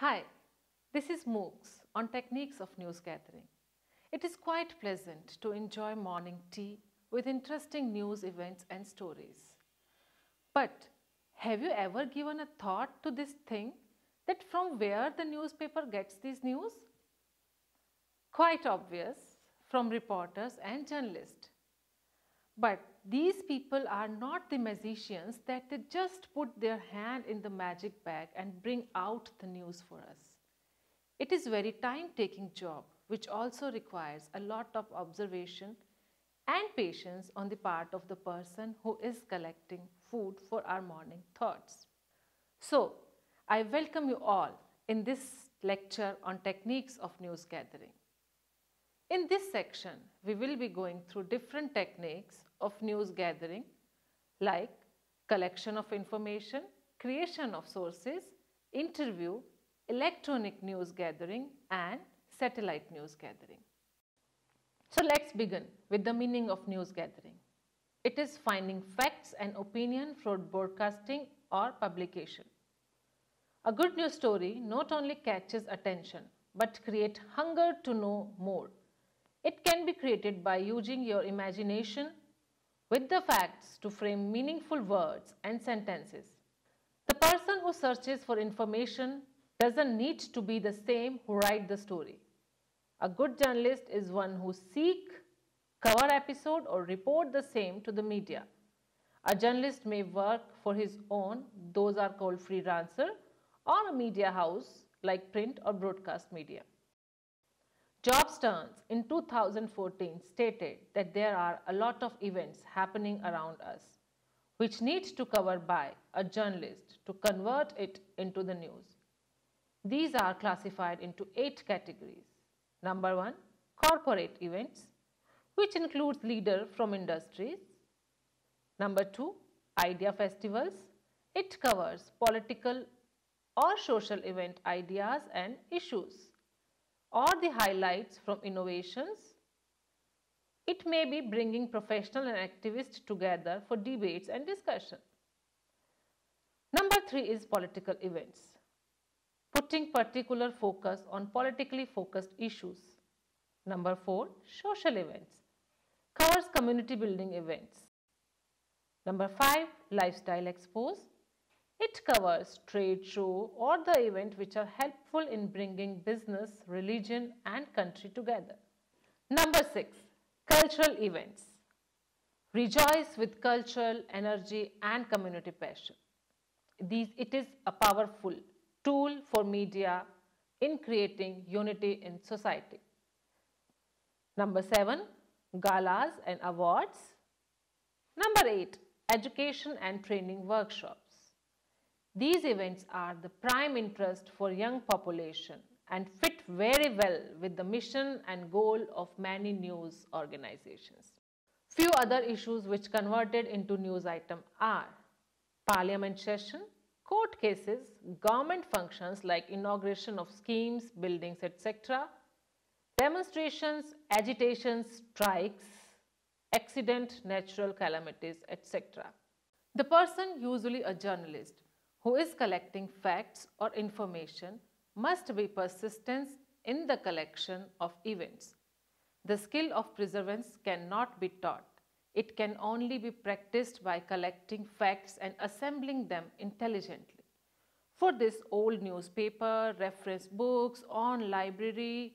Hi, this is MOOCs on techniques of news gathering. It is quite pleasant to enjoy morning tea with interesting news events and stories. But have you ever given a thought to this thing that from where the newspaper gets these news? Quite obvious from reporters and journalists. But these people are not the magicians that they just put their hand in the magic bag and bring out the news for us. It is very time-taking job which also requires a lot of observation and patience on the part of the person who is collecting food for our morning thoughts. So, I welcome you all in this lecture on techniques of news gathering. In this section, we will be going through different techniques of news gathering like collection of information, creation of sources, interview, electronic news gathering and satellite news gathering. So let's begin with the meaning of news gathering. It is finding facts and opinion for broadcasting or publication. A good news story not only catches attention but create hunger to know more. It can be created by using your imagination with the facts to frame meaningful words and sentences. The person who searches for information doesn't need to be the same who write the story. A good journalist is one who seek, cover episode or report the same to the media. A journalist may work for his own, those are called freelancer, or a media house like print or broadcast media. Job in 2014 stated that there are a lot of events happening around us which needs to cover by a journalist to convert it into the news. These are classified into eight categories. Number one, corporate events, which includes leaders from industries. Number two, idea festivals. It covers political or social event ideas and issues or the highlights from innovations. It may be bringing professional and activists together for debates and discussion. Number three is political events, putting particular focus on politically focused issues. Number four, social events, covers community building events. Number five, lifestyle expose, it covers trade show or the event which are helpful in bringing business, religion and country together. Number 6. Cultural events. Rejoice with cultural energy and community passion. These, it is a powerful tool for media in creating unity in society. Number 7. Galas and awards. Number 8. Education and training workshops. These events are the prime interest for young population and fit very well with the mission and goal of many news organizations. Few other issues which converted into news item are parliament session, court cases, government functions like inauguration of schemes, buildings, etc., demonstrations, agitations, strikes, accident, natural calamities, etc. The person, usually a journalist, who is collecting facts or information must be persistent in the collection of events. The skill of perseverance cannot be taught. It can only be practiced by collecting facts and assembling them intelligently. For this, old newspaper, reference books, on library,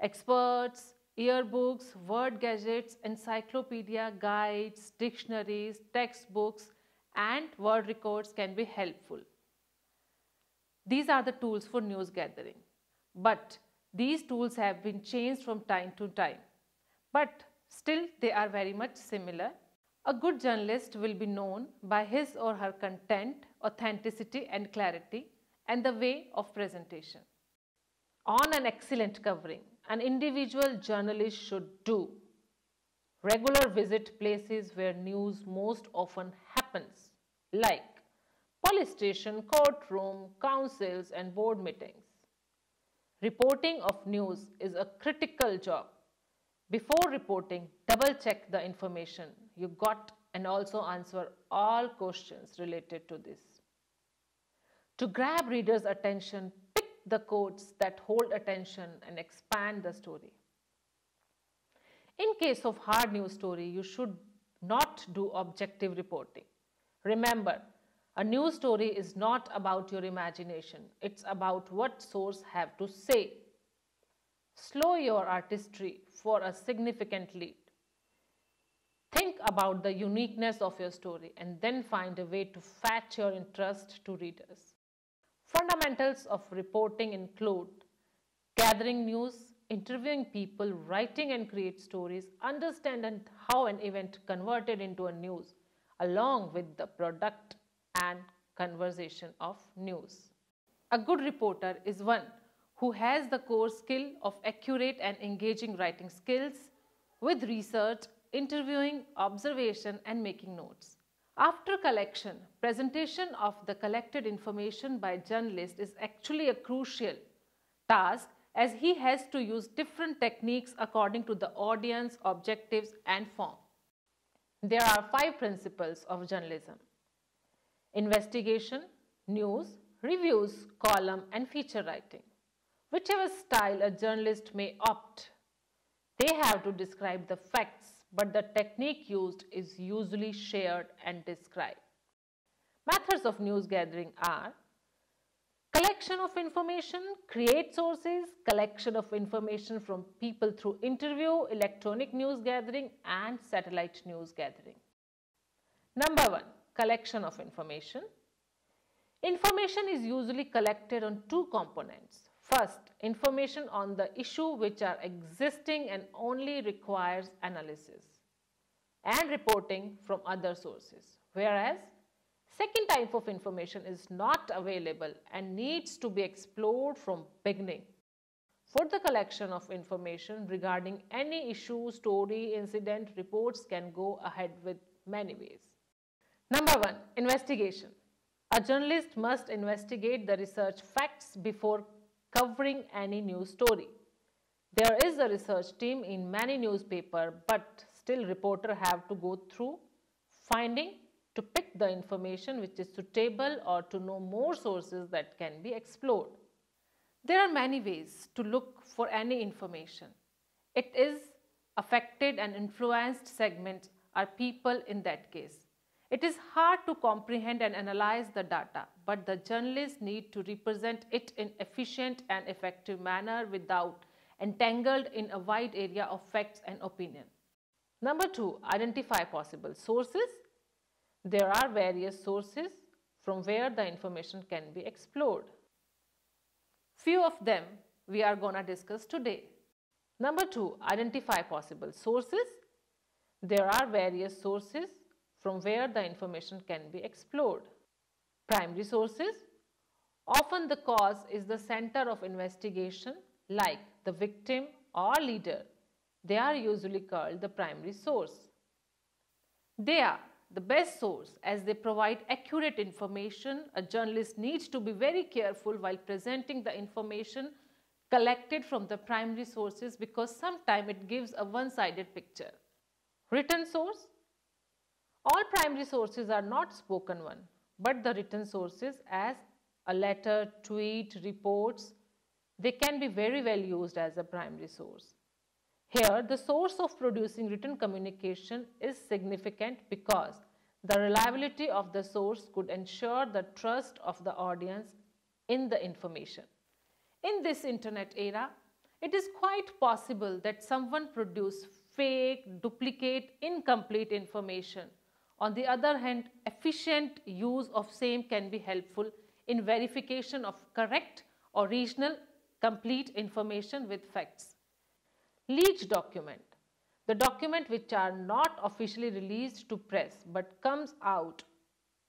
experts, yearbooks, word gadgets, encyclopedia, guides, dictionaries, textbooks, and word records can be helpful. These are the tools for news gathering. But these tools have been changed from time to time. But still they are very much similar. A good journalist will be known by his or her content, authenticity and clarity and the way of presentation. On an excellent covering, an individual journalist should do regular visit places where news most often happens like police station, courtroom, councils and board meetings. Reporting of news is a critical job. Before reporting, double check the information you got and also answer all questions related to this. To grab readers' attention, pick the quotes that hold attention and expand the story. In case of hard news story, you should not do objective reporting. Remember, a news story is not about your imagination. It's about what source have to say. Slow your artistry for a significant lead. Think about the uniqueness of your story and then find a way to fetch your interest to readers. Fundamentals of reporting include gathering news, interviewing people, writing and create stories, understand how an event converted into a news, along with the product and conversation of news. A good reporter is one who has the core skill of accurate and engaging writing skills with research, interviewing, observation and making notes. After collection, presentation of the collected information by journalist is actually a crucial task as he has to use different techniques according to the audience, objectives and form. There are five principles of journalism. Investigation, news, reviews, column and feature writing. Whichever style a journalist may opt, they have to describe the facts but the technique used is usually shared and described. Methods of news gathering are collection of information, create sources, collection of information from people through interview, electronic news gathering and satellite news gathering. Number one, collection of information. Information is usually collected on two components. First, information on the issue which are existing and only requires analysis and reporting from other sources. Whereas, second type of information is not available and needs to be explored from beginning. For the collection of information regarding any issue, story, incident, reports can go ahead with many ways. Number one, investigation. A journalist must investigate the research facts before covering any news story. There is a research team in many newspaper but still reporter have to go through finding to pick the information which is suitable or to know more sources that can be explored. There are many ways to look for any information. It is affected and influenced segments are people in that case. It is hard to comprehend and analyze the data, but the journalists need to represent it in efficient and effective manner without entangled in a wide area of facts and opinion. Number two, identify possible sources. There are various sources from where the information can be explored. Few of them we are going to discuss today. Number two, identify possible sources. There are various sources from where the information can be explored. Primary sources. Often the cause is the center of investigation like the victim or leader. They are usually called the primary source. They are the best source as they provide accurate information. A journalist needs to be very careful while presenting the information collected from the primary sources because sometimes it gives a one-sided picture. Written source all primary sources are not spoken one, but the written sources as a letter, tweet, reports, they can be very well used as a primary source. Here, the source of producing written communication is significant because the reliability of the source could ensure the trust of the audience in the information. In this internet era, it is quite possible that someone produce fake, duplicate, incomplete information on the other hand, efficient use of same can be helpful in verification of correct, or original, complete information with facts. Leaked document. The document which are not officially released to press but comes out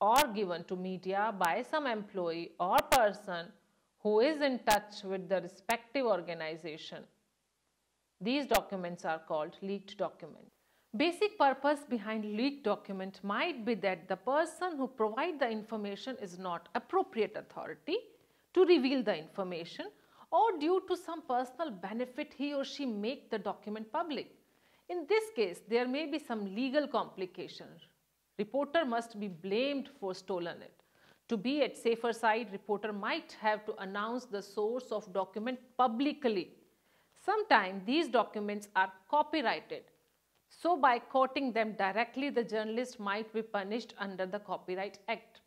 or given to media by some employee or person who is in touch with the respective organization. These documents are called leaked documents. Basic purpose behind leaked document might be that the person who provide the information is not appropriate authority to reveal the information or due to some personal benefit he or she make the document public. In this case, there may be some legal complications. Reporter must be blamed for stolen it. To be at safer side, reporter might have to announce the source of document publicly. Sometimes these documents are copyrighted. So by quoting them directly, the journalist might be punished under the Copyright Act.